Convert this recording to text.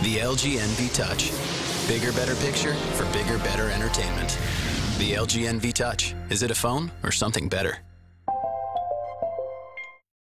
The LG enV Touch. Bigger, better picture for bigger, better entertainment. The LG enV Touch. Is it a phone or something better?